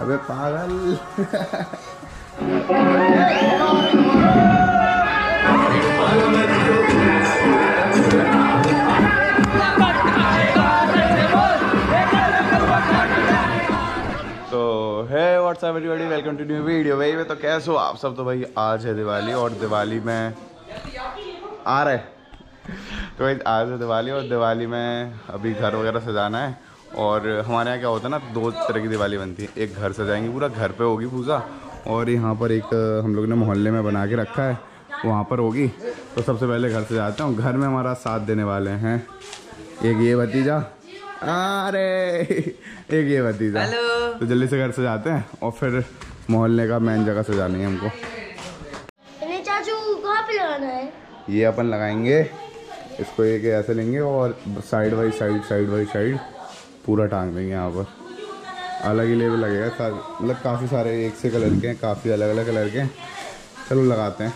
अबे पागल। तो है वेलकम टू न्यू वीडियो भाई। वे तो कैसे हो आप सब? तो भाई, आज है दिवाली और दिवाली में आ रहे तो भाई, आज है दिवाली और दिवाली में अभी घर वगैरह सजाना है। और हमारे यहाँ क्या होता है ना दो तरह की दिवाली बनती है। एक घर सजाएँगे पूरा घर पे होगी पूजा और यहाँ पर एक हम लोग ने मोहल्ले में बना के रखा है वहाँ पर होगी। तो सबसे पहले घर से जाते हैं घर में हमारा साथ देने वाले हैं। एक ये भतीजा। अरे एक ये भतीजा। तो जल्दी से घर से जाते हैं और फिर मोहल्ले का मेन जगह सजानी है हमको। इन्हें चाचू कहाँ पे लगाना है? ये अपन लगाएँगे इसको एक ऐसे लेंगे और side by side side by side पूरा टांग देंगे यहाँ पर। अलग ही लेवल लगेगा मतलब काफ़ी सारे एक से कलर के हैं काफ़ी अलग अलग कलर के हैं। चलो लगाते हैं।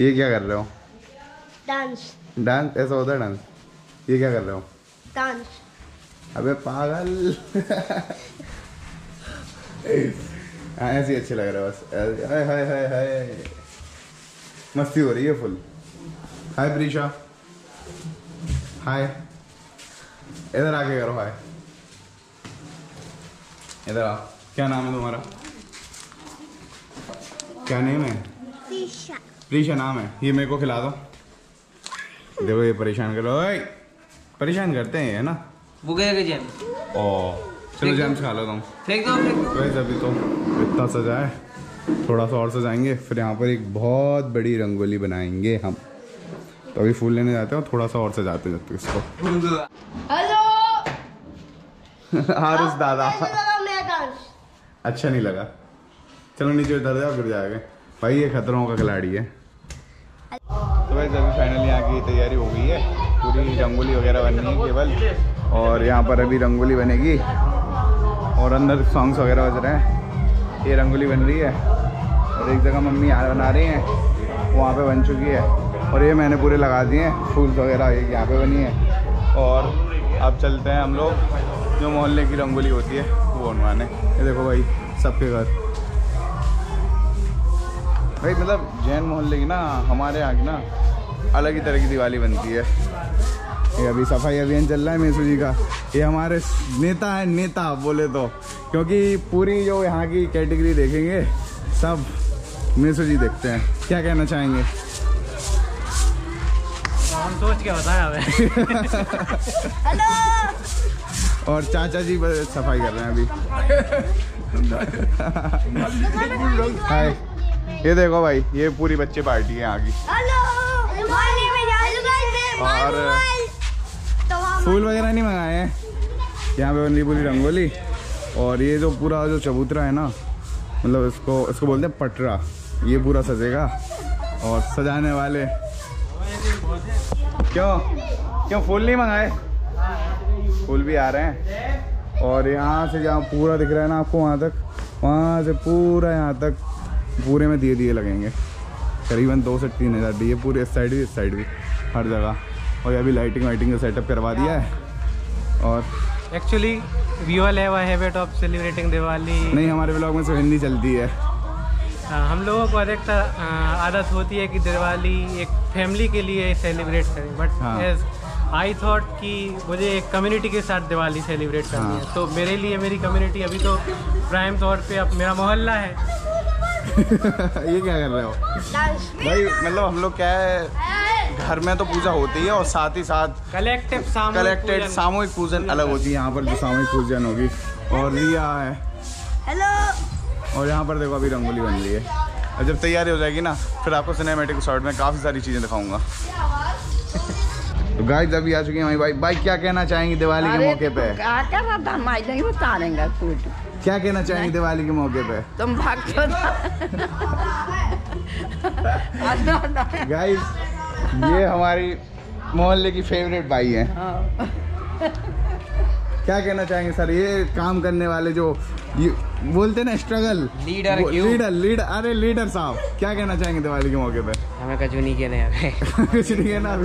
ये क्या कर रहे हो? डांस डांस ऐसा होता है डांस ये क्या कर रहे हो? डांस अबे पागल। हाँ ऐसे ही अच्छे लग रहे हैं बस। हाय हाय हाय हाय। मस्ती हो रही है फुल हाय प्रीशा। हाय। इधर आके करो हाय। इधर आओ। क्या नाम है तुम्हारा? क्या नेम है? शीशा प्रीशा नाम है। ये मेरे को खिला दो। देखो ये परेशान करो ओए परेशान करते हैं ये ना? बुगे के जैम? ओ चलो जैम्स खा लो तुम। फेंक दो फेंक दो। अभी तो। इतना सजा है। थोड़ा सा और सजाएँगे फिर यहाँ पर एक बहुत बड़ी रंगोली बनाएँगे हम। तो अभी फूल लेने जाते हैं और थोड़ा सा और सजाते हैं इसको। हेलो! हारिस दादा। अच्छा नहीं लगा। चलो नीचे उतर जाओ गिर जाएगा भाई ये खतरों का खिलाड़ी है। तो भाई अभी फाइनली यहाँ की तैयारी हो गई है। पूरी रंगोली वगैरह बननी है केवल। और यहाँ पर अभी रंगोली बनेगी। और अंदर सॉन्ग्स वगैरह बज रहे हैं। ये रंगोली बन रही है। और एक जगह मम्मी यहाँ बना रही हैं, वहाँ पे बन चुकी है। और ये मैंने पूरे लगा दिए हैं फूल वगैरह एक यहाँ पे बनी है। और अब चलते हैं हम लोग, जो मोहल्ले की रंगोली होती है, वो बनवाने। ये देखो भाई, सबके घर। भाई मतलब जैन मोहल्ले की ना, हमारे यहाँ की ना, अलग ही तरह की दिवाली बनती है। ये अभी सफ़ाई अभियान चल रहा है मेसू जी का। ये हमारे नेता है नेता बोले तो। क्योंकि पूरी जो यहाँ की कैटेगरी देखेंगे सब मेसू जी देखते हैं। क्या कहना चाहेंगे? हम सोच के बताया हेलो। और चाचा जी बस सफ़ाई कर रहे हैं अभी। हाय। ये देखो भाई ये पूरी बच्चे पार्टी है यहाँ की। और- फूल वगैरह नहीं मंगाए हैं। यहाँ पे बन पूरी रंगोली। और ये जो पूरा जो चबूतरा है ना मतलब इसको इसको बोलते हैं पटरा। ये पूरा सजेगा। और सजाने वाले। क्यों? क्यों फूल नहीं मंगाए? फूल भी आ रहे हैं। और यहाँ से जहाँ पूरा दिख रहा है ना आपको, वहाँ तक, वहाँ से पूरा यहाँ तक पूरे में दिए दिए लगेंगे। करीबन दो से तीन हज़ार दिए पूरे इस साइड भी, इस साइड भी, हर जगह। और अभी लाइटिंग वाइटिंग का सेटअप करवा दिया है। और actually we all have a habit of celebrating Diwali. नहीं हमारे ब्लॉग में सिर्फ़ हिंदी चलती है। आ, हम लोगों को अधिकतर आदत होती है कि दिवाली एक फैमिली के लिए सेलिब्रेट करें। बट हाँ। एज आई थॉट कि मुझे एक कम्युनिटी के साथ दिवाली सेलिब्रेट करनी हाँ। है। तो मेरे लिए मेरी कम्युनिटी अभी तो प्राइम तौर पे अब मेरा मोहल्ला है। ये क्या कर रहे हो? भाई मतलब हम लोग क्या है? घर में तो पूजा होती है और साथ ही साथ कलेक्टिव सामूहिक कलेक्टेड सामूहिक पूजन अलग होती है। यहाँ पर जो सामूहिक पूजन होगी। और रिया है। हेलो और यहाँ पर देखो अभी रंगोली बन रही है। और जब तैयारी हो जाएगी ना फिर आपको सिनेमेटिक शॉट में काफ़ी सारी चीज़ें दिखाऊँगा। तो गाइस अभी आ चुकी हैं हमारी भाई। भाई क्या कहना चाहेंगी दिवाली के मौके पे? क्या कहना चाहेंगी दिवाली के मौके पे? तुम भागो गाइस ये हमारी मोहल्ले की फेवरेट भाई है। क्या कहना चाहेंगे सर? ये काम करने वाले जो ये बोलते ना स्ट्रगल लीडर क्यों? लीडर लीडर अरे लीडर साहब क्या कहना चाहेंगे दिवाली के मौके पे हमें कजू नहीं कहने कुछ नहीं कहना।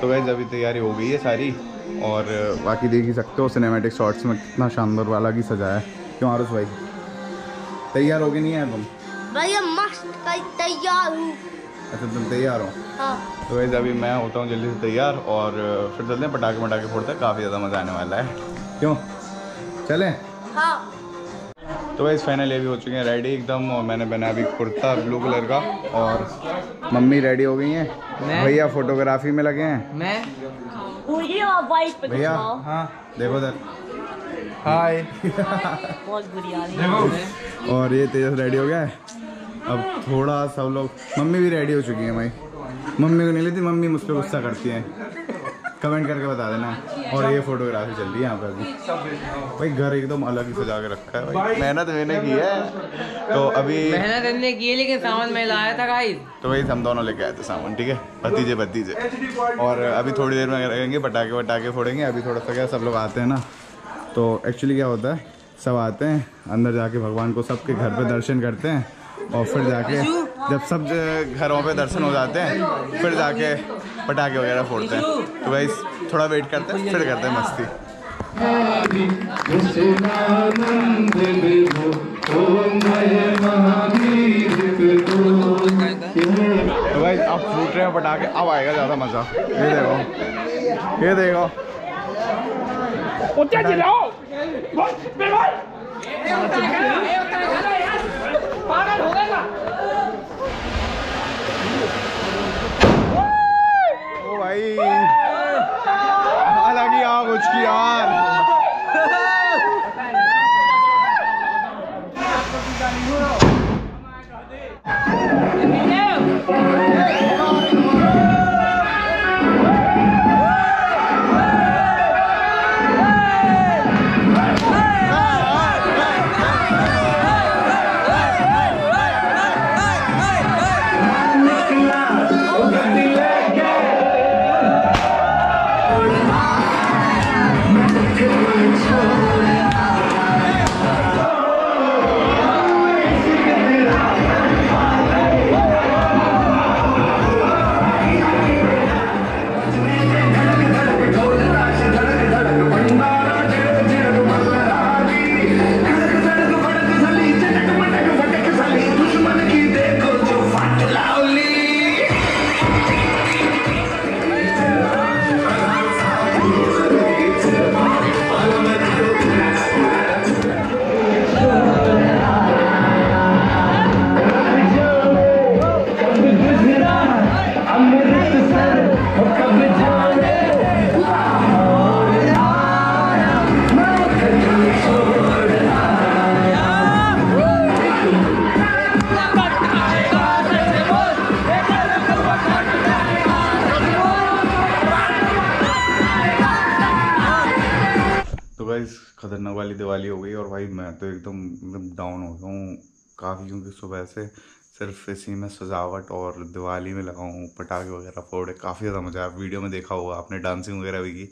तो गैस अभी तैयारी हो गई है सारी। और बाकी देख ही सकते हो सिनेमैटिक शॉट्स में कितना शानदार वाला की सजाया है। क्यों आरुष भाई? तैयार हो गए नहीं है तुम? भैया मस्त कई तैयार हूँ। अच्छा तुम तैयार हो? हाँ। तो वैसे अभी मैं होता हूँ जल्दी से तैयार और फिर चलते हैं पटाखे वटाखे फोड़ते हैं काफ़ी ज़्यादा मज़ा आने वाला है। क्यों? चलें? हाँ। तो वैसे फाइनल ये भी हो चुके हैं रेडी एकदम और मैंने बना अभी कुर्ता ब्लू कलर का और मम्मी रेडी हो गई हैं? भैया फोटोग्राफी में लगे हैं? मैं? भैया वाइट पे भैया हाँ। देखो सर हाय बहुत बुरी आ रही और ये तेजस रेडी हो गया है? अब थोड़ा सब लोग मम्मी भी रेडी हो चुकी है भाई। मम्मी को नहीं लेती मम्मी मुझ पर गुस्सा करती है। कमेंट करके बता देना। और ये फोटोग्राफी चल रही है यहाँ पे अभी। भाई घर एकदम अलग ही सजा के रखा है भाई। मेहनत मैंने की है। तो अभी मेहनत इतने की है लेकिन सामान मैं लाया था गाइस तो वही हम दोनों लेके आए थे सामान ठीक है? भतीजे भतीजे। और अभी थोड़ी देर में रहेंगे पटाखे वटाखे फोड़ेंगे अभी थोड़ा सा क्या सब लोग आते हैं ना। तो एक्चुअली क्या होता है सब आते हैं अंदर जाके भगवान को सबके घर पे दर्शन करते हैं और फिर जाके जब सब घरों पे दर्शन हो जाते हैं फिर जाके पटाखे वगैरह फोड़ते हैं। तो वही थोड़ा वेट करते हैं फिर करते हैं मस्ती। तो भाई अब फूट रहे हैं पटाखे अब आएगा ज़्यादा मज़ा। ये देखो ये देखो। ओ भाई। हालाँकि आग उसकी यार खतरनाक वाली दिवाली हो गई और भाई मैं तो एकदम एकदम डाउन हो गया हूँ। काफ़ी क्योंकि सुबह से सिर्फ़ इसी में सजावट और दिवाली में लगा हूँ, पटाखे वगैरह फोड़े काफ़ी ज़्यादा मज़ा आया। वीडियो में देखा होगा आपने डांसिंग वगैरह भी की।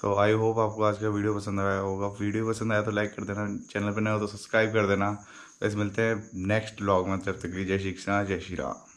तो आई होप आपको आज का वीडियो पसंद आया होगा। वीडियो पसंद आया तो लाइक कर देना चैनल पर नए हो तो सब्सक्राइब कर देना। बस मिलते हैं नेक्स्ट ब्लॉग में, तब तक जय श्री कृष्णा, जय श्री राम।